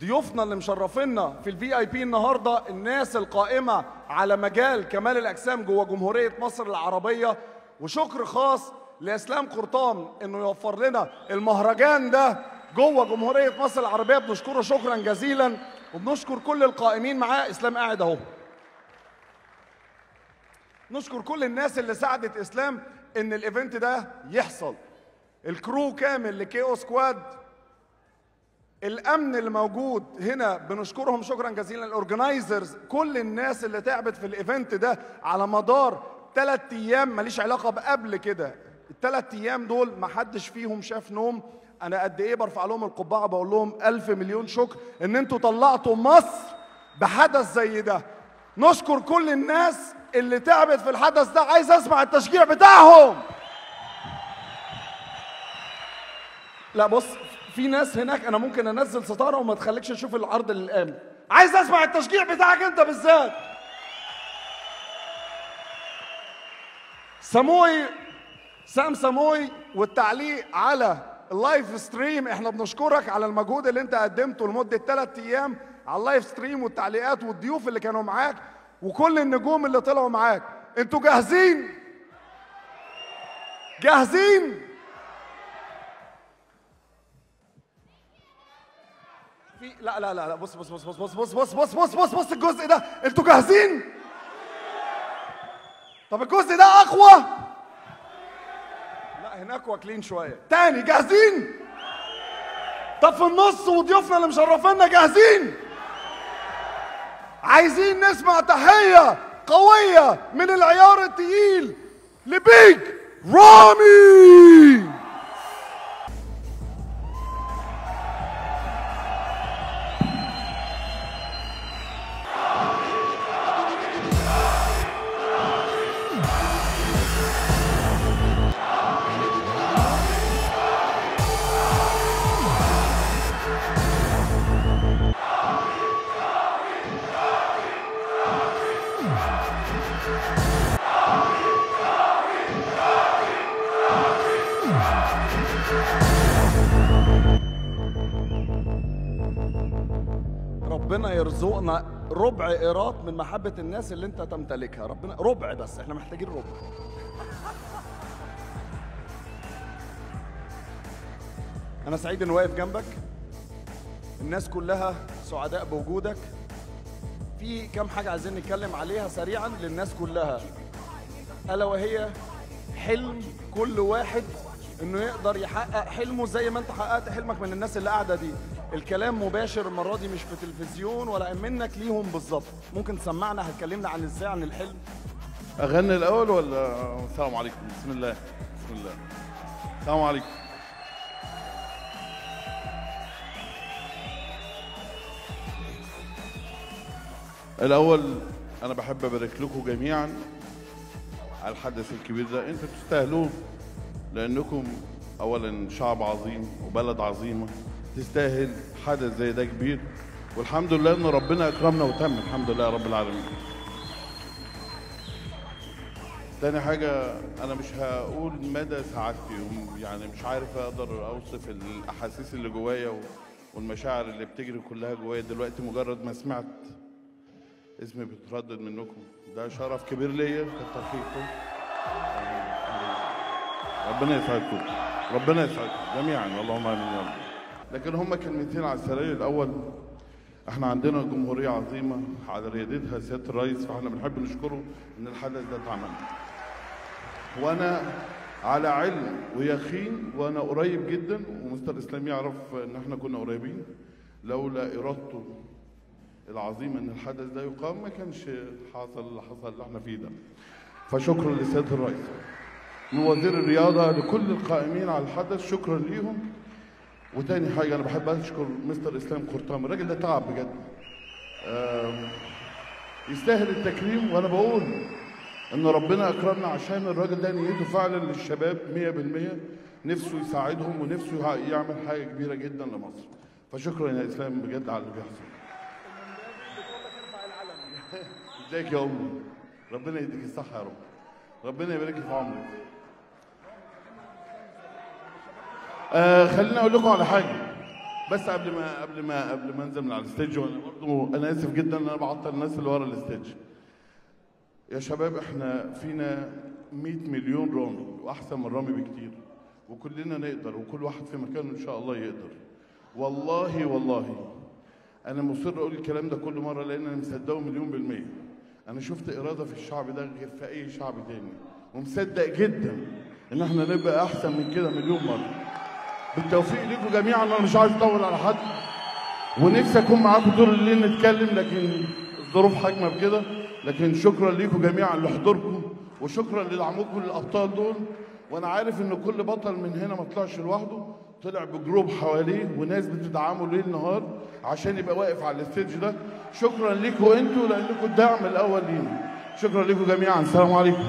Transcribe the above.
ضيوفنا اللي مشرفينا في ال VIP النهارده الناس القائمة على مجال كمال الأجسام جوه جمهورية مصر العربية. وشكر خاص لإسلام قرطام إنه يوفر لنا المهرجان ده جوه جمهورية مصر العربية. بنشكره شكرا جزيلا. وبنشكر كل القائمين معاه. إسلام قاعد أهو. نشكر كل الناس اللي ساعدت إسلام إن ال event ده يحصل. الكرو كامل ل Q Squad الأمن اللي موجود هنا بنشكرهم شكرا جزيلا ال organizers كل الناس اللي تعبت في ال event ده على مدار ثلاث أيام ماليش علاقة بقبل كده. الثلاث أيام دول ما حدش فيهم شاف نوم. أنا قد إيه برفع لهم القبعة بقول لهم ألف مليون شكر إن أنتوا طلعتوا مصر بحدث زي ده. نشكر كل الناس اللي تعبت في الحدث ده. عايز أسمع التشجيع بتاعهم. لا بص في ناس هناك أنا ممكن أنزل ستارة وما تخليكش تشوف العرض للامن عايز أسمع التشجيع بتاعك أنت بالذات. سموي سام سموي والتعليق على ال live stream إحنا بنشكرك على المجهود اللي أنت قدمته لمدة ثلاث أيام على ال live stream والتعليقات والضيوف اللي كانوا معاك وكل النجوم اللي طلعوا معاك. أنتوا جاهزين؟ جاهزين؟ في لا لا لا لا بص بص بص بص بص بص بص بص بص بص بص الجزء ده أنتوا جاهزين طب الجزء ده اقوى لا هناك واكلين شوية تاني جاهزين طب في النص وضيوفنا اللي مشرفينا جاهزين عايزين نسمع تحيه قويه من العيار التقيل لبيج رامي ربنا يرزقنا ربع إيراد من محبة الناس اللي انت تمتلكها. ربنا ربع بس إحنا محتاجين ربع. أنا سعيد إني واقف جنبك. الناس كلها سعداء بوجودك. في كام حاجة عايزين نتكلم عليها سريعا للناس كلها. ألا وهي حلم كل واحد إنه يقدر يحقق حلمه زي ما أنت حققت حلمك من الناس اللي قاعدة دي. الكلام مباشر المرة دي مش في تلفزيون ولا منك ليهم بالظبط. ممكن تسمعنا هتكلمنا عن إزاي عن الحلم. أغني الأول ولا؟ السلام عليكم. بسم الله بسم الله. السلام عليكم. الأول أنا بحب أبارك لكم جميعا على الحدث الكبير ده. أنتوا تستاهلوه لأنكم اولا شعب عظيم وبلد عظيمة. تستاهل حدث زي ده كبير. والحمد لله إن ربنا اكرمنا وتم. الحمد لله رب العالمين. تاني حاجة أنا مش هقول مدى سعادتي يعني مش عارف أقدر أوصف الأحاسيس اللي جوايا والمشاعر اللي بتجري كلها جوايا دلوقتي مجرد ما سمعت اسمي بيتردد منكم. ده شرف كبير ليا كتر خيركم ربنا يسعدكم. ربنا يسعدكم جميعا. اللهم آمين يا رب. لكن هم كلمتين على السرير الأول. إحنا عندنا جمهورية عظيمة على ريادتها سيادة الرئيس فاحنا بنحب نشكره إن الحدث ده اتعمل. وأنا على علم ويقين وأنا قريب جدا ومستر إسلام يعرف إن إحنا كنا قريبين لولا إرادته العظيمة إن الحدث ده يقام ما كانش حصل اللي حصل اللي إحنا فيه ده. فشكرا لسيادة الرئيس. من وزير الرياضة لكل القائمين على الحدث شكرا ليهم. وتاني حاجة أنا بحب أشكر مستر إسلام قرطام الراجل ده تعب بجد. يستاهل التكريم وأنا بقول إن ربنا أكرمنا عشان الراجل ده نيته فعلا للشباب 100% نفسه يساعدهم ونفسه يع- يعمل حاجة كبيرة جدا لمصر. فشكرا يا إسلام بجد على اللي بيحصل. إزيك يا امي ربنا يديك الصحة يا رب. ربنا يبارك في عمرك. آه خليني أقول لكم على حاجة. بس قبل ما قبل ما قبل ما أنزل من على ال stage وأنا برضه أنا آسف جدا إن أنا بعطل الناس اللي ورا ال stage. يا شباب إحنا فينا 100 مليون رامي وأحسن من رامي بكتير. وكلنا نقدر وكل واحد في مكانه إن شاء الله يقدر. والله والله أنا مصر أقول الكلام ده كل مرة لأن أنا مصدقه مليون بالمية. أنا شفت إرادة في الشعب ده غير في أي شعب تاني. ومصدق جدا إن إحنا نبقى أحسن من كده مليون مرة. بالتوفيق ليكم جميعا. أنا مش عايز أطول على حد. ونفسي أكون معاكم طول الليل نتكلم لكن الظروف حاكمة بكده. لكن شكرا ليكم جميعا لحضوركم وشكرا لدعمكم للأبطال دول. وأنا عارف إن كل بطل من هنا ما طلعش لوحده. طلع ب group حواليه وناس بتدعمه ليل نهار عشان يبقى واقف على ال stage ده. شكرا ليكم أنتوا لأنكم الدعم الأول لينا. شكرا ليكم جميعا. السلام عليكم.